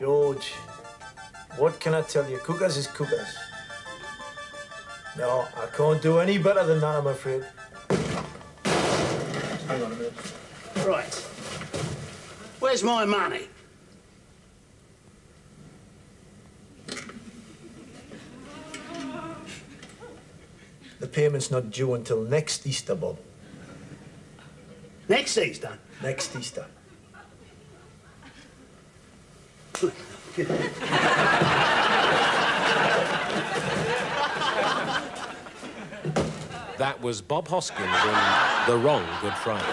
George, what can I tell you? Cookers is cookers. No, I can't do any better than that, I'm afraid. Hang on a minute. Right. Where's my money? The payment's not due until next Easter, Bob. Next Easter? Next Easter. That was Bob Hoskins in The Wrong Good Friday.